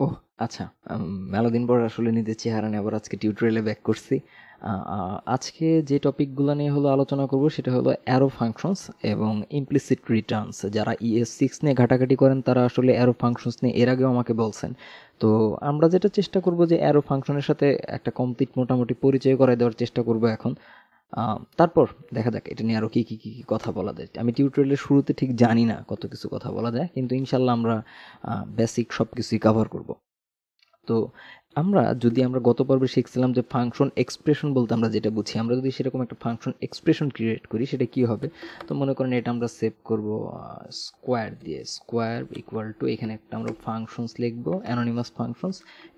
ওহ আচ্ছা মেলা দিন পর আসলে নিজের চেহারা নিয়ে আবার আজকে টিউটোরিয়ালে ব্যাক করছি। আজকে যে টপিকগুলো নিয়ে হলো আলোচনা করব সেটা হলো অ্যারো ফাংশনস এবং ইমপ্লিসিট রিটার্নস যারা ইএস সিক্স নিয়ে ঘাটাঘাটি করেন, তারা আসলে অ্যারো ফাংশনস নিয়ে এর আগেও আমাকে বলছেন। তো আমরা যেটা চেষ্টা করব যে অ্যারো ফাংশনের সাথে একটা কমপ্লিট মোটামুটি পরিচয় করে দেওয়ার চেষ্টা করব এখন। তারপর দেখা যাক এটা নিয়ে আরও কী কী কী কী কথা বলা যায়। আমি টিউটোরিয়ালের শুরুতে ঠিক জানি না কত কিছু কথা বলা যায়, কিন্তু ইনশাল্লাহ আমরা বেসিক সব কিছুই কভার করব। তো আমরা যদি আমরা গত পর্বে শিখছিলাম যে ফাংশন এক্সপ্রেশন বলতে আমরা যেটা বুঝি, আমরা যদি সেরকম একটা ফাংশন এক্সপ্রেশন ক্রিয়েট করি, সেটা কি হবে? তো মনে করেন এটা আমরা সেভ করব স্কোয়ার দিয়ে। স্কোয়ার ইকুয়াল টু এখানে একটা আমরা ফাংশনস লিখব অ্যানোনিমাস ফাংশনস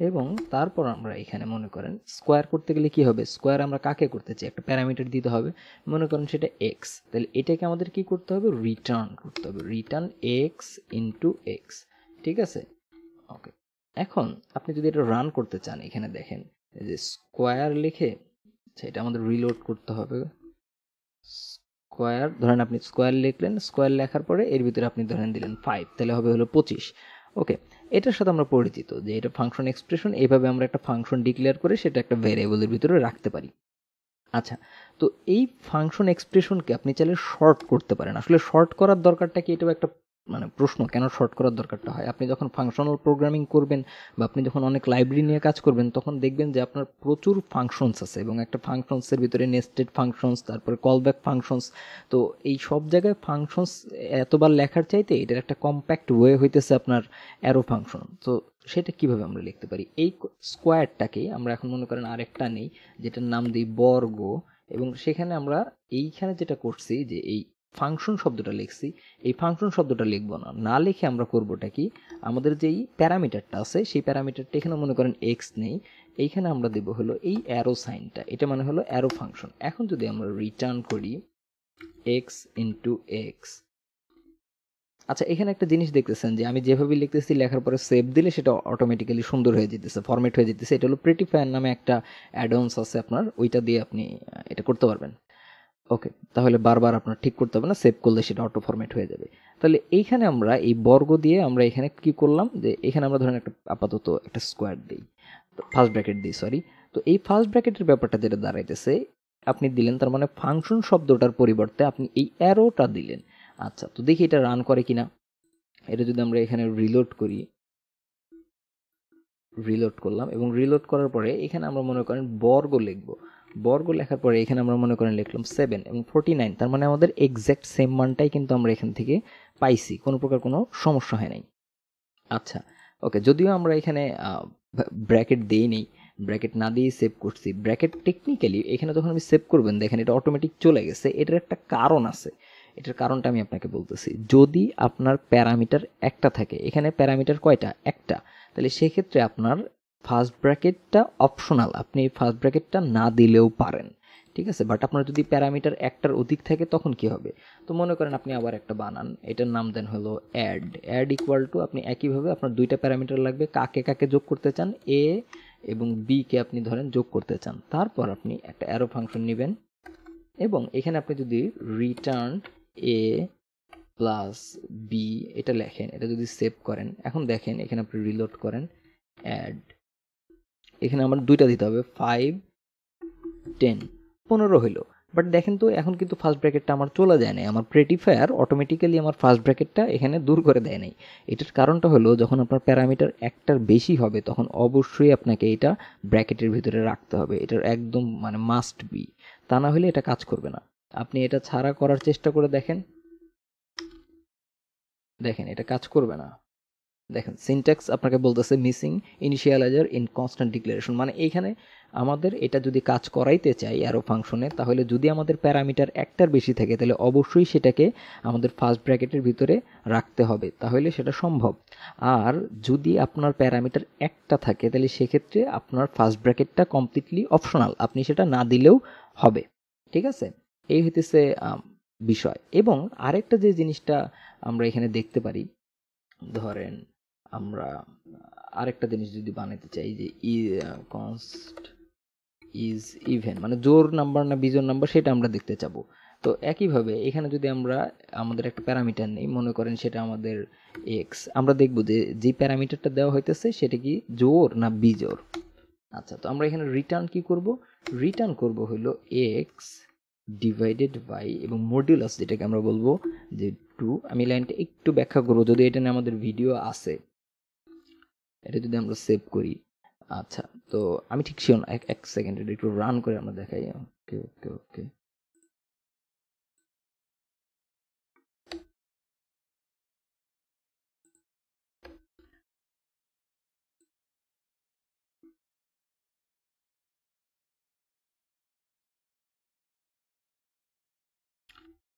এবং তারপর আমরা এখানে মনে করেন স্কোয়ার করতে গেলে কি হবে? স্কোয়ার আমরা কাকে করতে চাই? একটা প্যারামিটার দিতে হবে। মনে করেন সেটা এক্স তাহলে এটাকে আমাদের কি করতে হবে? রিটার্ন করতে হবে। রিটার্ন এক্স ইন্টু এক্স ঠিক আছে? এখন আপনি যদি এটা রান করতে চান, এখানে দেখেন, এই যে স্কোয়ার লিখে আচ্ছা এটা আমাদের রিলোড করতে হবে। স্কোয়ার ধরেন আপনি স্কোয়ার লিখলেন স্কোয়ার লেখার পরে এর ভিতরে আপনি ধরেন দিলেন ফাইভ তাহলে হবে হলো পঁচিশ। ওকে এটার সাথে আমরা পরিচিত যে এটা ফাংশন এক্সপ্রেশন এইভাবে আমরা একটা ফাংশন ডিক্লেয়ার করে সেটা একটা ভ্যারিয়েবলের ভিতরে রাখতে পারি। আচ্ছা তো এই ফাংশন এক্সপ্রেশনকে আপনি চাইলে শর্ট করতে পারেন। আসলে শর্ট করার দরকারটা কি এটাও একটা মানে প্রশ্ন কেন শর্ট করার দরকারটা হয়? আপনি যখন ফাংশনাল প্রোগ্রামিং করবেন বা আপনি যখন অনেক লাইব্রেরি নিয়ে কাজ করবেন, তখন দেখবেন যে আপনার প্রচুর ফাংশনস আছে এবং একটা ফাংশনসের ভিতরে নেস্টেড ফাংশনস তারপরে কলব্যাক ফাংশনস তো এই সব জায়গায় ফাংশনস এতবার লেখার চাইতে এটার একটা কম্প্যাক্ট ওয়ে হইতেছে আপনার অ্যারো ফাংশন তো সেটা কীভাবে আমরা লিখতে পারি? এই স্কোয়ারটাকে আমরা এখন মনে করেন আরেকটা নেই, যেটার নাম দিই বর্গ, এবং সেখানে আমরা এইখানে যেটা করছি যে এই ফাংশন শব্দটা লিখছি, এই ফাংশন শব্দটা লিখব না। না লিখে আমরা করবোটা কি? আমাদের যেই প্যারামিটারটা আছে, সেই প্যারামিটারটা এখানে মনে করেন এক্স নেই, এইখানে আমরা দেব হলো এই অ্যারো সাইনটা। এটা মানে হলো অ্যারো ফাংশন এখন যদি আমরা রিটার্ন করি এক্স ইন্টু এক্স আচ্ছা এখানে একটা জিনিস দেখতেছেন যে আমি যেভাবে লিখতেছি, লেখার পরে সেভ দিলে সেটা অটোমেটিক্যালি সুন্দর হয়ে যেতেছে ফরম্যাট হয়ে যেতেছে। এটা হলো প্রেটিফায়ার নামে একটা অ্যাডন্স আছে আপনার, ওইটা দিয়ে আপনি এটা করতে পারবেন। ওকে তাহলে বারবার আপনার ঠিক করতে হবে না সেভ করলে সেটা অটো ফরম্যাট হয়ে যাবে। তাহলে এইখানে আমরা এই বর্গ দিয়ে আমরা এখানে কি করলাম? যে এখানে আমরা ধরেন একটা আপাতত একটা স্কোয়ার দিই ফার্স্ট ব্র্যাকেট দিই সরি তো এই ফার্স্ট ব্র্যাকেটের ব্যাপারটা যেটা দাঁড়াইতেছে, আপনি দিলেন তার মানে ফাংশন শব্দটার পরিবর্তে আপনি এই অ্যারোটা দিলেন। আচ্ছা তো দেখি এটা রান করে কিনা। এটা যদি আমরা এখানে রিলোড করি রিলোড করলাম এবং রিলোড করার পরে এখানে আমরা মনে করেন বর্গ লিখব। বর্গ লেখার পরে এখানে আমরা মনে করেন লিখলাম সেভেন এবং ফোরটি নাইন তার মানে আমাদের এক্স্যাক্ট সেম মানটাই কিন্তু আমরা এখান থেকে পাইছি, কোনো প্রকার কোনো সমস্যা হয় নাই। আচ্ছা ওকে যদিও আমরা এখানে ব্র্যাকেট দিই নেই ব্র্যাকেট না দিয়ে সেভ করছি ব্র্যাকেট টেকনিক্যালি এখানে যখন আমি সেভ করবেন, দেখেন এটা অটোমেটিক চলে গেছে, এটার একটা কারণ আছে, এটার কারণটা আমি আপনাকে বলতেছি, যদি আপনার প্যারামিটার একটা থাকে, এখানে প্যারামিটার কয়টা? একটা, তাহলে সেক্ষেত্রে আপনার ফার্স্ট ব্র্যাকেটটা অপশনাল, আপনি এই ফার্স্ট ব্র্যাকেটটা না দিলেও পারেন, ঠিক আছে? বাট আপনার যদি প্যারামিটার একটার অধিক থাকে, তখন কি হবে? তো মনে করেন আপনি আবার একটা বানান, এটার নাম দেন হলো অ্যাড অ্যাড ইকুয়াল টু আপনি একইভাবে আপনার দুইটা প্যারামিটার লাগবে, কাকে কাকে যোগ করতে চান এ এবং বি কে আপনি ধরেন যোগ করতে চান। তারপর আপনি একটা অ্যারো ফাংশন নেবেন এবং এখানে আপনি যদি রিটার্ন এ প্লাস বি এটা লেখেন, এটা যদি সেভ করেন, এখন দেখেন এখানে আপনি রিলোড করেন অ্যাড এখানে আমার দুইটা দিতে হবে ফাইভ টেন পনেরো হইল। বাট দেখেন তো, এখন কিন্তু ফার্স্ট ব্র্যাকেটটা আমার চলে যায় নাই। আমার প্রেটিফায়ার অটোমেটিক্যালি আমার ফার্স্ট ব্র্যাকেটটা এখানে দূর করে দেয় নাই। এটার কারণটা হলো, যখন আপনার প্যারামিটার একটার বেশি হবে, তখন অবশ্যই আপনাকে এটা ব্র্যাকেটের ভিতরে রাখতে হবে। এটার একদম মানে মাস্ট বি তা না হলে এটা কাজ করবে না। আপনি এটা ছাড়া করার চেষ্টা করে দেখেন। দেখেন, এটা কাজ করবে না। দেখেন সিনট্যাক্স আপনাকে বলতেছে missing initialiser in constant declaration মানে এইখানে আমাদের এটা যদি কাজ করাইতে চাই অ্যারো ফাংশনে তাহলে যদি আমাদের প্যারামিটার একটার বেশি থাকে, তাহলে অবশ্যই সেটাকে আমাদের ফার্স্ট ব্র্যাকেটের ভিতরে রাখতে হবে, তাহলে সেটা সম্ভব। আর যদি আপনার প্যারামিটার একটা থাকে, তাহলে সেক্ষেত্রে আপনার ফার্স্ট ব্র্যাকেটটা কমপ্লিটলি অপশনাল আপনি সেটা না দিলেও হবে, ঠিক আছে? এই হইতেছে বিষয়। এবং আরেকটা যে জিনিসটা আমরা এখানে দেখতে পারি, ধরেন আমরা আরেকটা জিনিস যদি বানাতে চাই যে ই কনস্ট ইজ ইভেন মানে জোর নাম্বার না বিজোর নাম্বার সেটা আমরা দেখতে চাবো। তো একইভাবে এখানে যদি আমরা আমাদের একটা প্যারামিটার নেই, মনে করেন সেটা আমাদের এক্স আমরা দেখব যে যে প্যারামিটারটা দেওয়া হইতেছে সেটা কি জোর না বিজোর? আচ্ছা তো আমরা এখানে রিটার্ন কি করব? রিটার্ন করব হলো এক্স ডিভাইডেড বাই এবং মডিউলাস যেটাকে আমরা বলব যে টু আমি লাইনটা একটু ব্যাখ্যা করব, যদি এটা নিয়ে আমাদের ভিডিও আছে। এটা যদি আমরা সেভ করি আচ্ছা তো আমি ঠিক শিওর এক এক সেকেন্ড এটা একটু রান করে আমরা দেখাই ওকে ওকে ওকে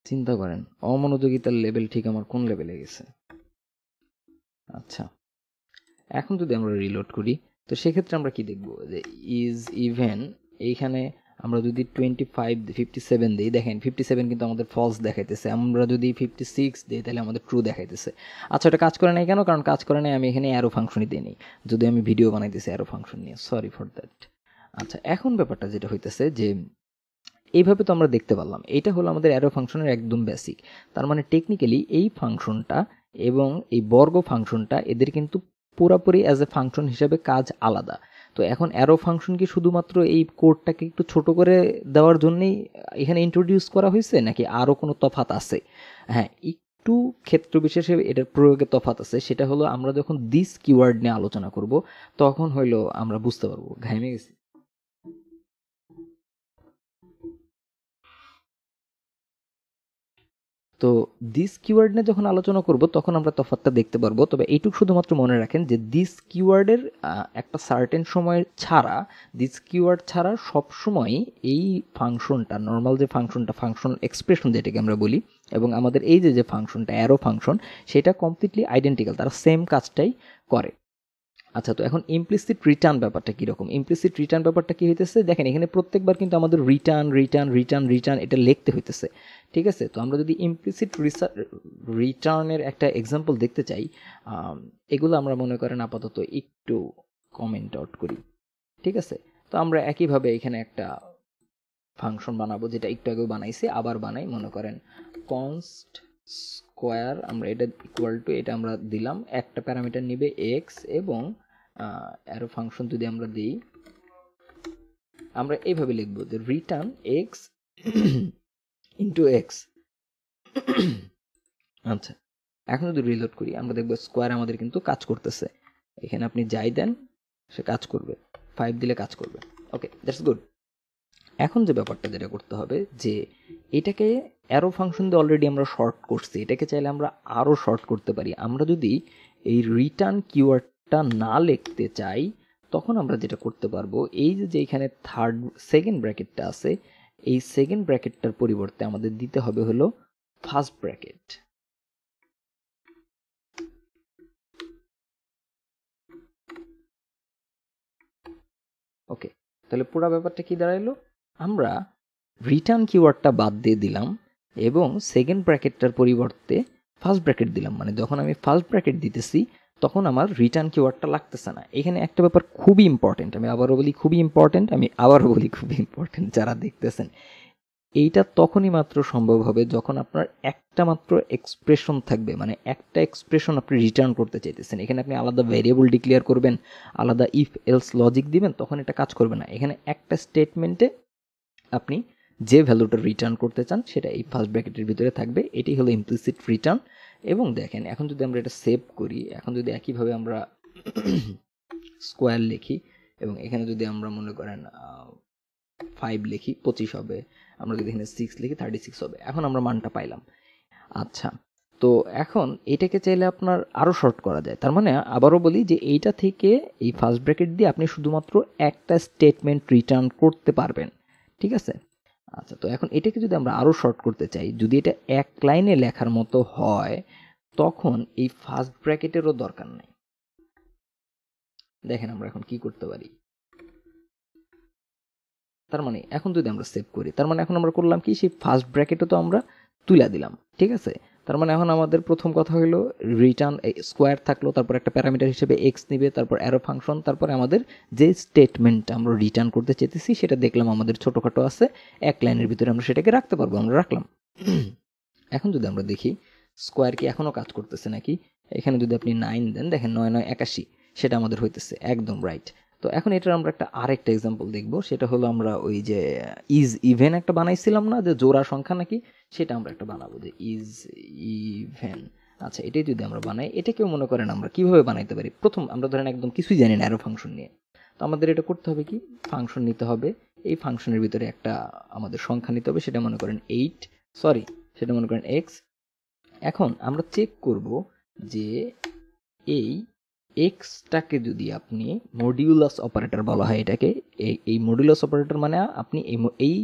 চিন্তা করেন, অমনোযোগিতার লেভেল ঠিক আমার কোন লেভেলে গেছে? আচ্ছা। এখন যদি আমরা রিলোড করি, তো সেক্ষেত্রে আমরা কি দেখব? যে ইজ ইভেন এইখানে আমরা যদি টোয়েন্টি ফাইভ ফিফটি সেভেন দিই, দেখেন ফিফটি সেভেন কিন্তু আমাদের ফলস দেখাইতেছে। আমরা যদি ফিফটি সিক্স দিই, তাহলে আমাদের ট্রু দেখাইতেছে। আচ্ছা এটা কাজ করে নাই কেন? কারণ কাজ করে নাই আমি এখানে অ্যারো ফাংশনই দিই নিই। যদি আমি ভিডিও বানাইতেছি অ্যারো ফাংশন নিয়ে সরি ফর দ্যাট আচ্ছা এখন ব্যাপারটা যেটা হইতেছে যে, এইভাবে তো আমরা দেখতে পারলাম। এটা হলো আমাদের অ্যারো ফাংশনের একদম বেসিক তার মানে টেকনিক্যালি এই ফাংশনটা এবং এই বর্গ ফাংশনটা এদের কিন্তু পুরোপুরি অ্যাজ এ ফাংশন হিসেবে কাজ আলাদা। তো এখন অ্যারো ফাংশন কি শুধুমাত্র এই কোডটাকে একটু ছোট করে দেওয়ার জন্যই এখানে ইন্ট্রোডিউস করা হয়েছে, নাকি আরও কোনো তফাত আছে? হ্যাঁ একটু ক্ষেত্র বিশেষে এটার প্রয়োগে তফাত আছে, সেটা হলো আমরা যখন দিস কিওয়ার্ড নিয়ে আলোচনা করব, তখন হইল আমরা বুঝতে পারব। ঘাইমে গেছি। তো দিস কিওয়ার্ড নিয়ে যখন আলোচনা করব, তখন আমরা তফাতটা দেখতে পারব। তবে এইটুকু শুধুমাত্র মনে রাখেন যে দিস কিওয়ার্ডের একটা সার্টেন সময় ছাড়া দিস কিওয়ার্ড ছাড়া সবসময় এই ফাংশনটা নর্মাল যে ফাংশনটা ফাংশন এক্সপ্রেশন যেটাকে আমরা বলি, এবং আমাদের এই যে যে ফাংশনটা অ্যারো ফাংশন সেটা কমপ্লিটলি আইডেন্টিক্যাল তারা সেম কাজটাই করে। আচ্ছা তো এখন ইমপ্লিসিট রিটার্ন ব্যাপারটা কীরকম? ইমপ্লিসিট রিটার্ন ব্যাপারটা কী হইতেছে? দেখেন, এখানে প্রত্যেকবার কিন্তু আমাদের রিটার্ন রিটার্ন রিটার্ন রিটার্ন এটা লিখতে হইতেছে। ঠিক আছে? তো আমরা যদি ইমপ্লিসিট রিটার্নের একটা এক্সাম্পল দেখতে চাই এগুলো আমরা মনে করেন আপাতত একটু কমেন্ট আউট করি। ঠিক আছে? তো আমরা একইভাবে এখানে একটা ফাংশন বানাবো, যেটা একটু আগেও বানাইছি, আবার বানাই, মনে করেন কনস্ট স্কোয়ার আমরা এটা ইকুয়াল টু এটা আমরা দিলাম। একটা প্যারামিটার নিবে এক্স এবং অ্যারো ফাংশন যদি আমরা দিই, আমরা এইভাবে লিখব যে রিটার্ন এক্স ইন্টু এক্স আচ্ছা এখন যদি রিলোড করি, আমরা দেখব স্কোয়ার আমাদের কিন্তু কাজ করতেছে। এখানে আপনি যাই দেন, সে কাজ করবে। ফাইভ দিলে কাজ করবে। ওকে দ্যাটস গুড এখন যে ব্যাপারটা যেটা করতে হবে, যে এটাকে অ্যারো ফাংশন দিয়ে অলরেডি আমরা শর্ট করছি, এটাকে চাইলে আমরা আরও শর্ট করতে পারি। আমরা যদি এই রিটার্ন কিওয়ার্ডটা না লিখতে চাই, তখন আমরা যেটা করতে পারব, এই যে এখানে থার্ড সেকেন্ড ব্র্যাকেটটা আছে, এই সেকেন্ড ব্র্যাকেটটার পরিবর্তে আমাদের দিতে হবে হলো ফার্স্ট ব্র্যাকেট ওকে তাহলে পুরো ব্যাপারটা কি দাঁড়াইলো? আমরা রিটার্ন কিওয়ার্ডটা বাদ দিয়ে দিলাম এবং সেকেন্ড ব্র্যাকেটটার পরিবর্তে ফার্স্ট ব্র্যাকেট দিলাম। মানে যখন আমি ফার্স্ট ব্র্যাকেট দিতেছি, তখন আমার রিটার্ন কিওয়ার্ডটা লাগতেছে না। এখানে একটা ব্যাপার খুবই ইম্পর্টেন্ট আমি আবারও বলি খুবই ইম্পর্টেন্ট আমি আবারও বলি খুবই ইম্পর্টেন্ট যারা দেখতেছেন। এইটা তখনই মাত্র সম্ভব হবে যখন আপনার একটা মাত্র এক্সপ্রেশন থাকবে। মানে একটা এক্সপ্রেশন আপনি রিটার্ন করতে চাইতেছেন। এখানে আপনি আলাদা ভ্যারিয়েবল ডিক্লেয়ার করবেন, আলাদা ইফ এলস লজিক দিবেন, তখন এটা কাজ করবে না। এখানে একটা স্টেটমেন্টে আপনি যে ভ্যালুটা রিটার্ন করতে চান, সেটা এই ফার্স্ট ব্র্যাকেটের ভিতরে থাকবে। এটি হলো ইমপ্লিসিট রিটার্ন এবং দেখেন, এখন যদি আমরা এটা সেভ করি, এখন যদি একইভাবে আমরা স্কোয়ার লিখি, এবং এখানে যদি আমরা মনে করেন ফাইভ লিখি, পঁচিশ হবে। আমরা যদি এখানে সিক্স লিখি থার্টি সিক্স হবে। এখন আমরা মানটা পাইলাম। আচ্ছা তো এখন এটাকে চাইলে আপনার আরও শর্ট করা যায়। তার মানে আবারও বলি যে এইটা থেকে এই ফার্স্ট ব্র্যাকেট দিয়ে আপনি শুধুমাত্র একটা স্টেটমেন্ট রিটার্ন করতে পারবেন। ঠিক আছে? আচ্ছা তো এখন এটাকে যদি আমরা আরও শর্ট করতে চাই, যদি এটা এক লাইনে লেখার মতো হয়, তখন এই ফার্স্ট ব্র্যাকেটেরও দরকার নেই। দেখেন আমরা এখন কি করতে পারি। তার মানে এখন যদি আমরা সেভ করি, তার মানে এখন আমরা করলাম কি? সেই ফার্স্ট ব্র্যাকেটও তো আমরা তুলে দিলাম, ঠিক আছে? তার মানে এখন আমাদের প্রথম কথা হলো রিটার্ন স্কোয়ার থাকল, তারপর একটা প্যারামিটার হিসেবে এক্স নিবে, তারপর অ্যারো ফাংশন তারপরে আমাদের যে স্টেটমেন্ট আমরা রিটার্ন করতে চেতেছি সেটা দেখলাম আমাদের ছোটোখাটো আছে, এক লাইনের ভিতরে আমরা সেটাকে রাখতে পারব, আমরা রাখলাম। এখন যদি আমরা দেখি স্কোয়ার কি এখনও কাজ করতেছে নাকি? এখানে যদি আপনি নাইন দেন, দেখেন নয় নয় একাশি, সেটা আমাদের হইতেছে একদম রাইট তো এখন এটার আমরা একটা আরেকটা এক্সাম্পল দেখব। সেটা হলো আমরা ওই যে ইজ ইভেন একটা বানাইছিলাম না, যে জোড়া সংখ্যা নাকি? সেটা আমরা একটা বানাবো, যে ইজ ইভেন আচ্ছা এটাই যদি আমরা বানাই, এটাকেও মনে করেন আমরা কীভাবে বানাইতে পারি? প্রথম আমরা ধরেন একদম কিছুই জানি না অ্যারো ফাংশন নিয়ে। তো আমাদের এটা করতে হবে কি? ফাংশন নিতে হবে। এই ফাংশনের ভিতরে একটা আমাদের সংখ্যা নিতে হবে, সেটা মনে করেন এইট সরি সেটা মনে করেন এক্স এখন আমরা চেক করব যে এই এক্সটাকে যদি আপনি মডিউলাস অপারেটর বলা হয় এটাকে, এই মডিউলাস অপারেটর মানে আপনি এই এই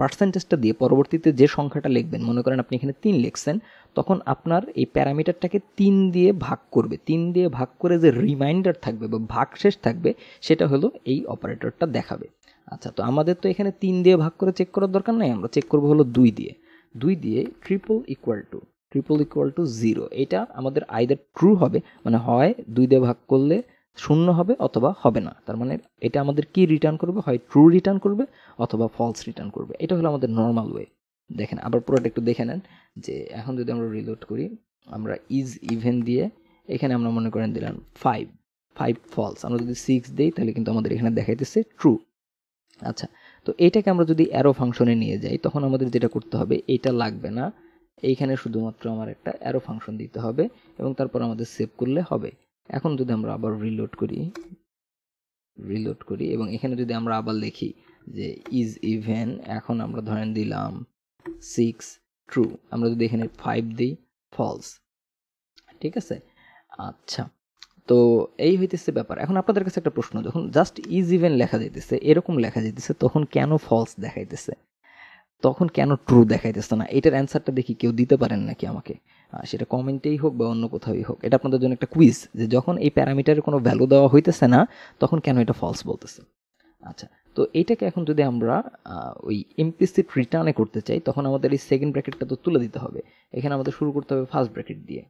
পার্সেন্টেজটা দিয়ে পরবর্তীতে যে সংখ্যাটা লিখবেন, মনে করেন আপনি এখানে তিন লিখছেন, তখন আপনার এই প্যারামিটারটাকে তিন দিয়ে ভাগ করবে। তিন দিয়ে ভাগ করে যে রিমাইন্ডার থাকবে বা ভাগ শেষ থাকবে, সেটা হলো এই অপারেটরটা দেখাবে। আচ্ছা তো আমাদের তো এখানে তিন দিয়ে ভাগ করে চেক করার দরকার নাই, আমরা চেক করব হলো দুই দিয়ে। দুই দিয়ে triple equal to triple equal to zero এটা আমাদের আইদার ট্রু হবে মানে হয় দুই দিয়ে ভাগ করলে শূন্য হবে অথবা হবে না। তার মানে এটা আমাদের কি রিটার্ন করবে? হয় ট্রু রিটার্ন করবে অথবা ফলস রিটার্ন করবে। এটা হলো আমাদের নর্মাল ওয়ে দেখেন, আবার পুরোটা একটু দেখে নেন যে এখন যদি আমরা রিলোড করি, আমরা ইজ ইভেন দিয়ে এখানে আমরা মনে করেন দিলাম ফাইভ ফাইভ ফলস আমরা যদি সিক্স দিই, তাহলে কিন্তু আমাদের এখানে দেখাইতেছে ট্রু আচ্ছা তো এটাকে আমরা যদি অ্যারো ফাংশনে নিয়ে যাই, তখন আমাদের যেটা করতে হবে, এটা লাগবে না। এইখানে শুধুমাত্র আমার একটা অ্যারো ফাংশন দিতে হবে এবং তারপর আমাদের সেভ করলে হবে। এখন যদি আমরা আবার রিলোড করি রিলোড করি এবং এখানে যদি আমরা আবার লিখি যে ইজ ইভেন এখন আমরা ধরেন দিলাম সিক্স ট্রু আমরা যদি এখানে ফাইভ দিই ফলস ঠিক আছে? আচ্ছা। তো এই হইতেছে ব্যাপার। এখন আপনাদের কাছে একটা প্রশ্ন, যখন জাস্ট ইজ ইভেন লেখা যাইতেছে, এরকম লেখা যাইতেছে, তখন কেন ফলস দেখাইতেছে? তখন কেন ট্রু দেখাইতেছে না? এটার অ্যান্সারটা দেখি কেউ দিতে পারেন নাকি আমাকে? সেটা কমেন্টেই হোক বা অন্য কোথাওই হোক। এটা আপনাদের জন্য একটা কুইজ যে যখন এই প্যারামিটারের কোনো ভ্যালু দেওয়া হইতেছে না, তখন কেন এটা ফলস বলতেছে? আচ্ছা তো এইটাকে এখন যদি আমরা ওই ইমপ্লিসিট রিটার্নে করতে চাই, তখন আমাদের এই সেকেন্ড ব্র্যাকেটটা তো তুলে দিতে হবে। এখানে আমাদের শুরু করতে হবে ফার্স্ট ব্র্যাকেট দিয়ে।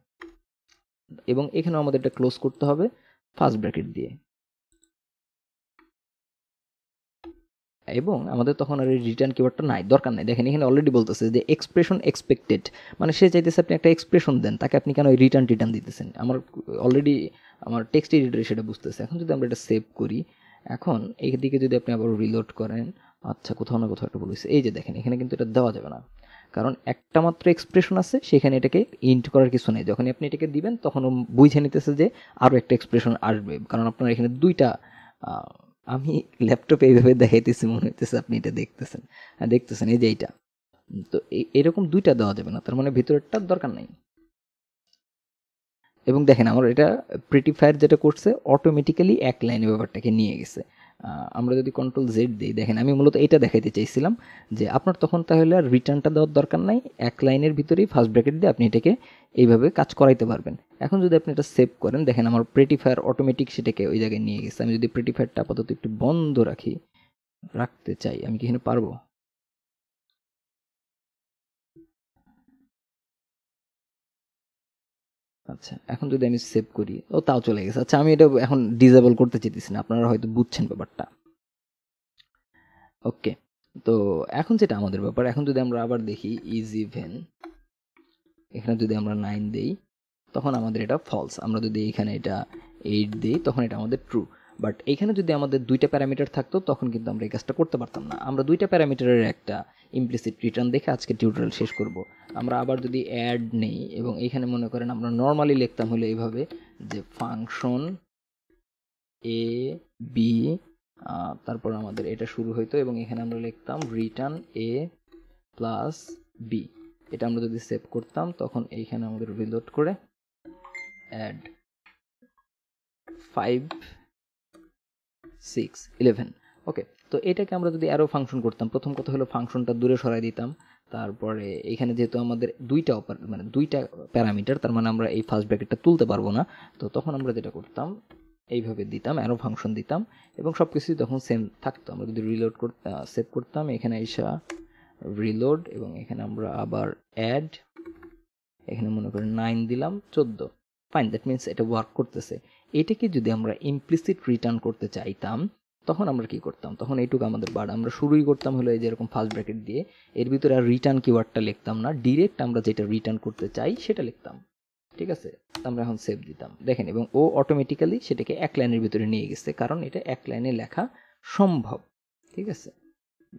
এবং এখানেও আমাদের এটা ক্লোজ করতে হবে ফার্স্ট ব্র্যাকেট দিয়ে। এবং আমাদের তখন আর রিটার্ন কিওয়ার্ডটা নাই, দরকার নাই। দেখেন, এখানে অলরেডি বলতেছে যে এক্সপ্রেশন এক্সপেক্টেড মানে সে চাইতেছে আপনি একটা এক্সপ্রেশন দেন, তাকে আপনি কেন রিটার্ন রিটার্ন দিতেছেন? আমার অলরেডি আমার টেক্সট এডিটরে সেটা বুঝতেছে। এখন যদি আমরা এটা সেভ করি, এখন এই দিকে যদি আপনি আবার রিলোড করেন আচ্ছা কোথাও না কোথাও একটা বলেছে এই যে দেখেন, এখানে কিন্তু এটা দেওয়া যাবে না। কারণ একটা মাত্র এক্সপ্রেশন আছে, সেখানে এটাকে ইন্ট করার কিছু নেই। যখন আপনি এটাকে দিবেন তখন বুঝে নিতেছে যে আরও একটা এক্সপ্রেশন আসবে। কারণ আপনার এখানে দুইটা আমি ল্যাপটপে এইভাবে দেখাইতেছি, মনে হইতেছে আপনি এটা দেখতেছেন। হ্যাঁ দেখতেছেন, এই যে এইটা। তো এরকম দুইটা দেওয়া যাবে না, তার মানে ভিতরেরটার দরকার নাই। এবং দেখেন, আমার এটা প্রিটিফায়ার যেটা করছে অটোমেটিক্যালি এক লাইনে ব্যাপারটাকে নিয়ে গেছে। আমরা যদি কন্ট্রোল জেড দিই, দেখেন আমি মূলত এটা দেখাইতে চাইছিলাম যে আপনার তখন তাহলে আর রিটার্নটা দেওয়ার দরকার নাই, এক লাইনের ভিতরেই ফার্স্ট ব্র্যাকেট দিয়ে আপনি এটাকে এইভাবে কাজ করাইতে পারবেন। এখন যদি আপনি এটা সেভ করেন, দেখেন আমার প্রেটিফায়ার অটোমেটিক সেটাকে ওই জায়গায় নিয়ে গেছে। আমি যদি প্রেটিফায়ারটা আপাতত একটু বন্ধ রাখি, রাখতে চাই, আমি কি এখানে পারব? আচ্ছা এখন যদি আমি সেভ করি, ও তাও চলে গেছে। আচ্ছা আমি এটা এখন ডিসেবল করতে চাইতেছি না, আপনারা হয়তো বুঝছেন ব্যাপারটা। ওকে তো এখন যেটা আমাদের ব্যাপার, এখন যদি আমরা আবার দেখি ইজ ইভেন এখানে যদি আমরা নাইন দেই, তখন আমাদের এটা ফলস আমরা যদি এখানে এটা এইট দিই, তখন এটা আমাদের ট্রু বাট এখানে যদি আমাদের দুইটা প্যারামিটার থাকতো, তখন কিন্তু আমরা এই কাজটা করতে পারতাম না। আমরা দুইটা প্যারামিটারের একটা ইমপ্লিসিট রিটার্ন দেখে আজকে টিউটোরিয়াল শেষ করব। আমরা আবার যদি অ্যাড নেই, এবং এখানে মনে করেন আমরা নর্মালি লিখতাম হলে এইভাবে যে ফাংশন এ বি তারপর আমাদের এটা শুরু হইতো, এবং এখানে আমরা লিখতাম রিটার্ন এ প্লাস বি এটা আমরা যদি সেভ করতাম, তখন এইখানে আমাদের রিলোড করে add five six eleven okay তো এটাকে আমরা যদি আরও ফাংশন করতাম, প্রথম কথা হলো ফাংশনটা দূরে সরাই দিতাম, তারপরে এখানে যেহেতু আমাদের দুইটা অপার মানে দুইটা প্যারামিটার তার মানে আমরা এই ফার্স্ট ব্র্যাকেটটা তুলতে পারব না, তো তখন আমরা যেটা করতাম, এইভাবে দিতাম অ্যারো ফাংশন দিতাম, এবং সব কিছুই তখন সেম থাকতো। আমরা যদি রিলোড সেভ করতাম, এখানে এসা রিলোড এবং এখানে আমরা আবার অ্যাড এখানে মনে করেন নাইন দিলাম, চোদ্দ। ফাইন দ্যাট মিনস এটা ওয়ার্ক করতেছে। এটাকে যদি আমরা ইমপ্লিসিট রিটার্ন করতে চাইতাম, তখন আমরা কি করতাম? তখন এইটুকু আমাদের বাড় আমরা শুরুই করতাম হলো এই যে এরকম ফার্স্ট ব্র্যাকেট দিয়ে। এর ভিতরে আর রিটার্ন কিওয়ার্ডটা লিখতাম না। ডিরেক্ট আমরা যেটা রিটার্ন করতে চাই, সেটা লিখতাম। ঠিক আছে? আমরা এখন সেভ দিতাম। দেখেন, এবং ও অটোমেটিক্যালি সেটাকে এক লাইনের ভিতরে নিয়ে গেছে, কারণ এটা এক লাইনে লেখা সম্ভব। ঠিক আছে?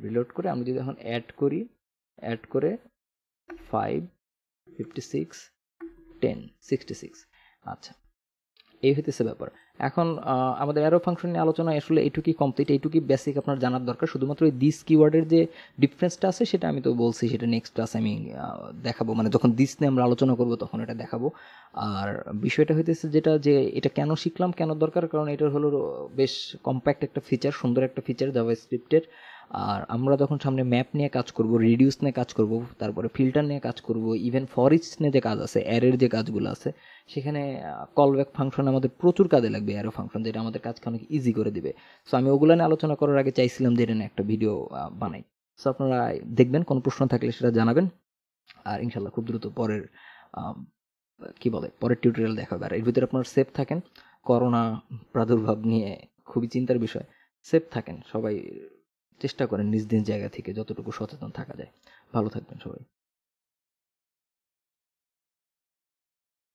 রিলোড করে আমি যদি এখন অ্যাড করি অ্যাড করে five fifty six ten sixty six আচ্ছা। এই হইতেছে ব্যাপার। এখন আমাদের অ্যারো ফাংশন নিয়ে আলোচনা আসলে এইটুকুই কমপ্লিট এইটুকুই বেসিক আপনার জানার দরকার। শুধুমাত্র এই দিস কিওয়ার্ডের যে ডিফারেন্সটা আছে, সেটা আমি তো বলছি, সেটা নেক্সট ক্লাস আমি দেখাবো। মানে যখন দিস নিয়ে আমরা আলোচনা করব, তখন এটা দেখাবো। আর বিষয়টা হইতেছে যেটা যে, এটা কেন শিখলাম, কেন দরকার? কারণ এটা হলো বেশ কম্প্যাক্ট একটা ফিচার সুন্দর একটা ফিচার জাভা স্ক্রিপ্টের আর আমরা যখন সামনে ম্যাপ নিয়ে কাজ করব রিডিউস নিয়ে কাজ করব, তারপরে ফিল্টার নিয়ে কাজ করব ইভেন ফরিচ নিয়ে যে কাজ আছে অ্যারের যে কাজগুলো আছে, সেখানে কল ব্যাক ফাংশন আমাদের প্রচুর কাজে লাগবে অ্যারো ফাংশন যেটা আমাদের কাজকে অনেক ইজি করে দিবে। সো আমি ওগুলো নিয়ে আলোচনা করার আগে চাইছিলাম যে এটা নিয়ে একটা ভিডিও বানাই। সো আপনারা দেখবেন, কোনো প্রশ্ন থাকলে সেটা জানাবেন। আর ইনশাল্লাহ খুব দ্রুত পরের কি বলে, পরের টিউটোরিয়াল দেখাবে। আর এর ভিতরে আপনার সেফ থাকেন। করোনা প্রাদুর্ভাব নিয়ে খুবই চিন্তার বিষয়। সেফ থাকেন। সবাই চেষ্টা করেন নিজ নিজ জায়গা থেকে যতটুকু সচেতন থাকা যায়। ভালো থাকবেন সবাই।